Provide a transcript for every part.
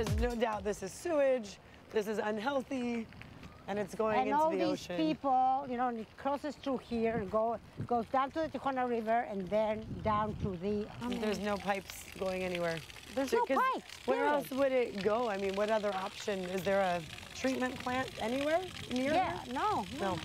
is no doubt this is sewage, this is unhealthy, and it's going and into all these people, you know, it crosses through here and go goes down to the Tijuana River and then down to the. Mean, There's no pipes going anywhere. There's So- no pipes, Where period. else would it go? I mean, what other option? Is there a treatment plant anywhere near yeah, no, no. No.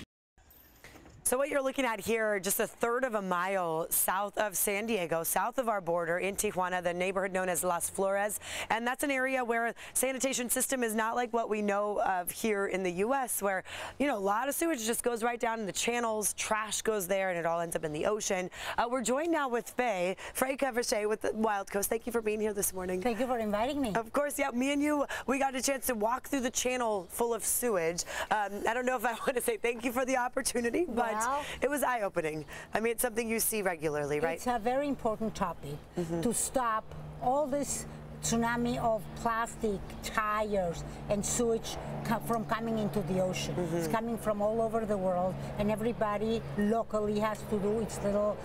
So what you're looking at here, just a third of a mile south of San Diego, south of our border in Tijuana, the neighborhood known as Las Flores. And that's an area where sanitation system is not like what we know of here in the U.S., where, you know, a lot of sewage just goes right down in the channels, trash goes there, and it all ends up in the ocean. Uh, we're joined now with Fay, Fay Crevoshay with the Wildcoast. Thank you for being here this morning. Thank you for inviting me. Of course, yeah. Me and you, we got a chance to walk through the channel full of sewage. Um, I don't know if I want to say thank you for the opportunity, but It was eye-opening. I mean, it's something you see regularly, right? It's a very important topic to stop all this tsunami of plastic tires and sewage co- from coming into the ocean. It's coming from all over the world, and everybody locally has to do its little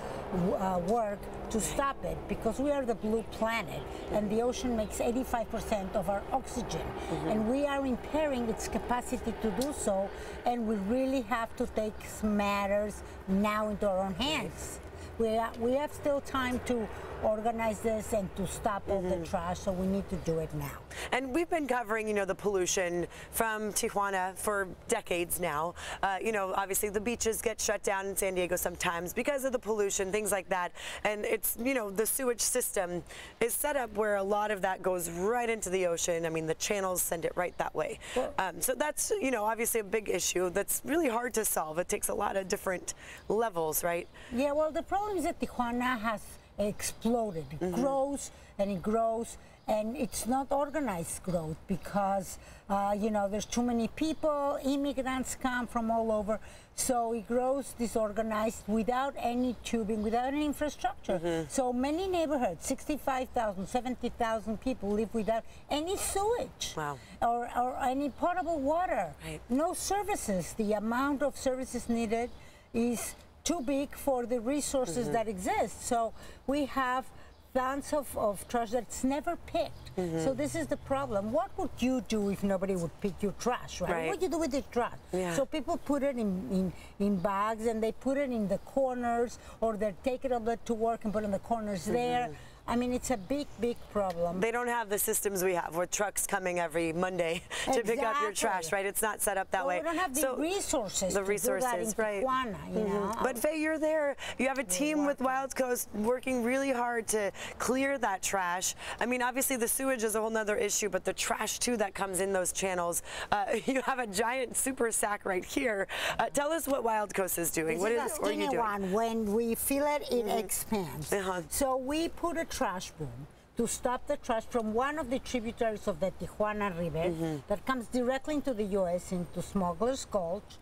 uh, work to stop it because we are the blue planet, and the ocean makes 85% of our oxygen, and we are impairing its capacity to do so, and we really have to take matters now into our own hands. We, ha- we have still time to organize this and to stop all the mm-hmm. trash, so we need to do it now. And we've been covering, you know, the pollution from Tijuana for decades now. Uh, you know, obviously the beaches get shut down in San Diego sometimes because of the pollution, things like that. And it's, you know, the sewage system is set up where a lot of that goes right into the ocean. I mean, the channels send it right that way. Um, so that's, you know, obviously a big issue that's really hard to solve. It takes a lot of different levels, right? Yeah, well, the problem is that Tijuana has exploded. It grows and it grows, and it's not organized growth because, uh, you know, there's too many people, immigrants come from all over, so it grows disorganized without any tubing, without any infrastructure. So many neighborhoods, 65,000, 70,000 people live without any sewage Wow. or, or any potable water. Right. No services. The amount of services needed is too big for the resources Mm-hmm. that exist. So we have tons of, of trash that's never picked. Mm-hmm. So this is the problem. What would you do if nobody would pick your trash, right? Right. What would you do with the trash? Yeah. So people put it in, in, in bags and they put it in the corners or they take it over to work and put it in the corners there. I mean, it's a big, big problem. They don't have the systems we have with trucks coming every Monday to pick up your trash, right? It's not set up that Well, way. we don't have the So- resources the resources, do that in right? Tijuana, you know. But Fay, you're there. You have a team with. Wildcoast working really hard to clear that trash. I mean, obviously the sewage is a whole other issue, but the trash too that comes in those channels. Uh, you have a giant super sack right here. Uh, tell us what Wildcoast is doing. This what is is, are you doing? One. When we fill it, it expands. Uh-huh. So we put a trash boom to stop the trash from one of the tributaries of the Tijuana River Mm-hmm. that comes directly into the U.S. into Smuggler's Gulch.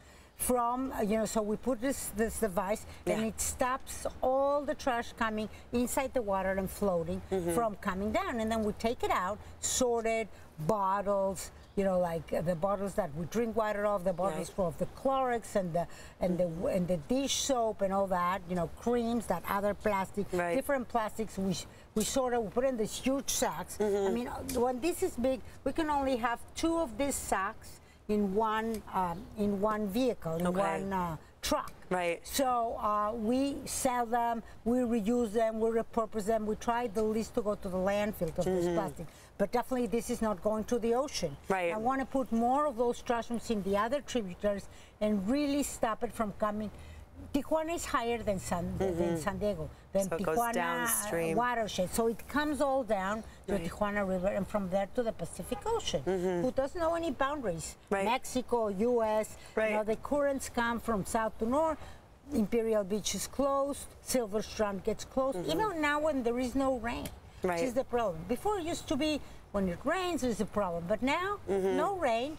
From uh, you know, so we put this this device and it stops all the trash coming inside the water and floating Mm-hmm. from coming down, and then we take it out, sorted bottles, you know, like uh, the bottles that we drink water of, the bottles Right. full of the Clorox and the and the and the dish soap and all that, you know, creams, that other plastic, Right. different plastics. We we sort of put in these huge sacks. Mm-hmm. I mean, uh, when this is big, we can only have two of these sacks in one um, in one vehicle, in Okay. one uh, truck. Right. So uh, we sell them, we reuse them, we repurpose them. We try the least to go to the landfill of this plastic, but definitely this is not going to the ocean. Right. I want to put more of those trash in the other tributaries and really stop it from coming. Tijuana is higher than San, than San Diego, than Mm-hmm. So Tijuana uh, watershed. So it comes all down to Right. the Tijuana River and from there to the Pacific Ocean, who doesn't know any boundaries. Mm-hmm. Right. Mexico, U.S. Right. You know, the currents come from south to north. Imperial Beach is closed. Silver Strand gets closed. Even now, when there is no rain, Mm-hmm. Right. which is the problem. Before it used to be when it rains, there's a problem, but now Mm-hmm. no rain.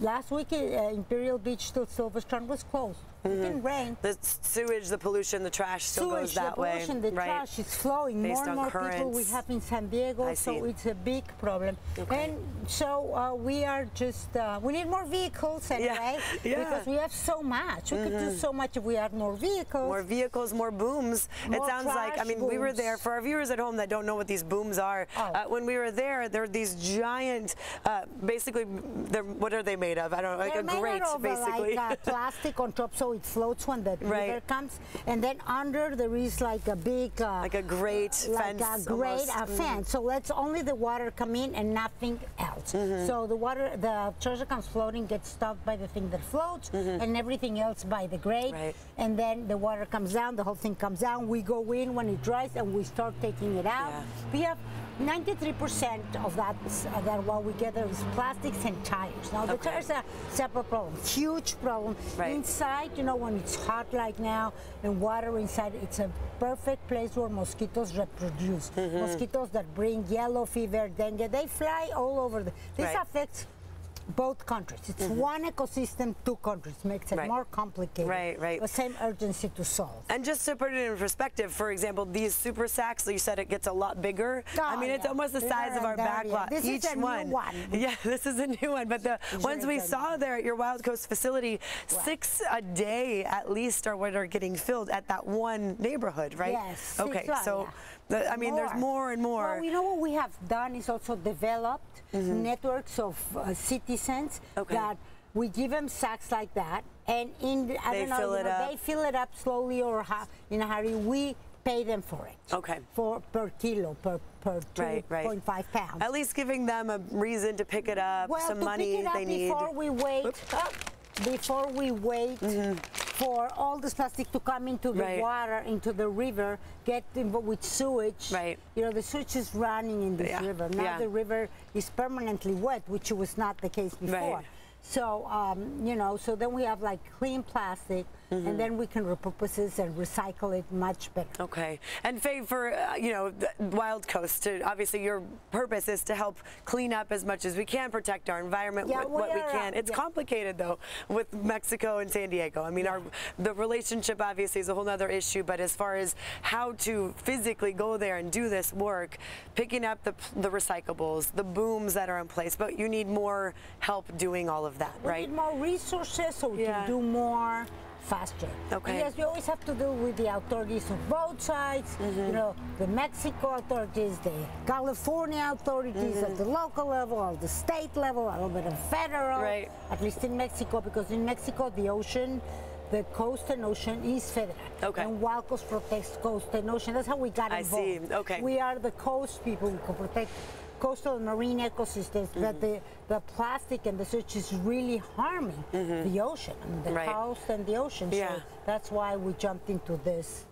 Last week, uh, Imperial Beach to Silver Strand was closed. It didn't rain. The sewage, the pollution, the trash still Sewage, goes that the way. pollution, the right. trash is flowing. Based more and more people we have in San Diego, I so see. it's a big problem. Okay. And so uh, we are just uh, we need more vehicles anyway yeah. yeah. because we have so much. We could do so much if we had more vehicles. More vehicles, more booms. it More sounds like, I mean, we were there. For our viewers at home that don't know what these booms are, Oh. uh, when we were there, there are these giant, uh, basically, they're, what are they made of? I don't know, like They're a made grate, of, uh, basically. like uh, plastic on top, so it floats when the Right. river comes. And then under there is like a big, uh, like a grate like fence. a grate, a fence. So let's only the water come in and nothing else. Mm-hmm. So the water, the treasure comes floating, gets stopped by the thing that floats, and everything else by the grate. Right. And then the water comes down, the whole thing comes down. We go in when it dries, and we start taking it out. Yeah. We have 93% of that, uh, that what we gather is plastics and tires. Now the Okay. Tires a separate problem, huge problem. Right. Inside, you know, when it's hot like now and water inside, it's a perfect place where mosquitoes reproduce. Mm-hmm. Mosquitoes that bring yellow fever, dengue, they fly all over. The, this Right. affects both countries. It's mm-hmm. one ecosystem, two countries. Makes it. Right. more complicated. Right, right. The same urgency to solve. And just to put it in perspective, for example, these super sacks, you said it gets a lot bigger. I Oh, mean, it's almost the size of our under- back yeah. lot. This is Each a new one. one. Yeah, this is a new one. But the These ones we saw there at your Wildcoast facility, six a day at least are what are getting filled at that one neighborhood, right? Yes, Okay, so yeah. I mean, there's more and more. Well, you know what we have done is also developed networks of uh, citizens. Okay. that we give them sacks like that, and in the, I They don't know, fill you it know, up. they fill it up slowly or ha- in a hurry. We pay them for it. Okay. For per kilo, per per Right, right. 2.5 pounds. At least giving them a reason to pick it up, well, some money pick it up they need. before we wait. Oops. Before we wait for all this plastic to come into the. Right. water, into the river, get involved with sewage. Right. You know, the sewage is running in this Yeah, river. Now yeah. the river is permanently wet, which was not the case before. Right. So, um, you know, so then we have like clean plastic, Mm-hmm. and then we can repurpose it and recycle it much better. Okay. And Fay, for uh, you know, the Wildcoast, to, obviously your purpose is to help clean up as much as we can, protect our environment, Yeah, what, we what we are, can. It's yeah. complicated though with Mexico and San Diego. I mean, our the relationship obviously is a whole other issue, but as far as how to physically go there and do this work, picking up the the recyclables, the booms that are in place, but you need more help doing all of that, We right? need more resources so we Yeah. can do more faster. Okay. And yes, we always have to deal with the authorities of both sides. Mm-hmm. You know, the Mexico authorities, the California authorities at the Mm-hmm. local level, at the state level, a little bit of federal. Right. At least in Mexico, because in Mexico the ocean. The coast and ocean is federal. Okay. And Wildcoast protects coast and ocean. That's how we got I see. involved. Okay. We are the coast people. We can protect coastal and marine ecosystems. that the, the plastic and the sewage is really harming the ocean, I mean, the Mm-hmm. Right. coast and the ocean. Yeah. So that's why we jumped into this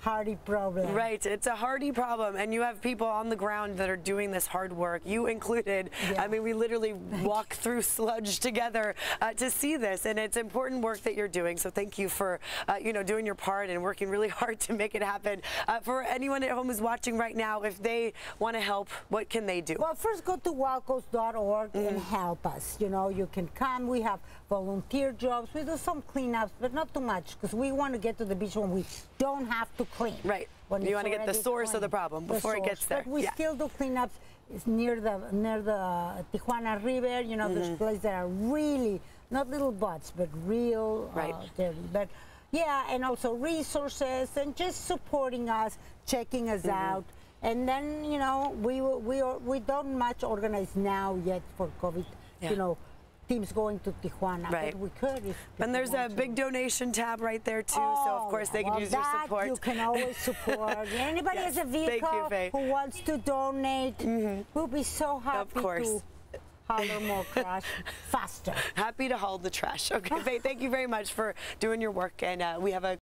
hardy problem. Right, it's a hardy problem, and you have people on the ground that are doing this hard work. You included. Yeah. I mean, we literally walk through sludge together uh, to see this, and it's important work that you're doing. So thank you for, uh, you know, doing your part and working really hard to make it happen. Uh, for anyone at home who's watching right now, if they want to help, what can they do? Well, first go to wildcoast.org and Mm. help us. You know, you can come. We have volunteer jobs. We do some cleanups, but not too much because we want to get to the beach when we don't have to clean. Right. When You wanna get the source of the clean. problem The before it gets there. But we Yeah. still do cleanups. It's near the near the Tijuana River. You know, Mm-hmm. there's places that are really not little butts, but real Right. uh, dirty. But yeah, and also resources and just supporting us, checking us Mm-hmm. out. And then you know we we are- we don't much organize now yet for COVID. Yeah. You know, teams going to Tijuana, Right. but we could. If and there's a to. big donation tab right there too, so of Oh, course yeah. they can Well, use your support. You can always support. Anybody Yes. has a Thank you, vehicle who wants to donate, we'll be so happy course. to holler more trash faster. Happy to haul the trash. Okay, Fay, thank you very much for doing your work, and uh, we have a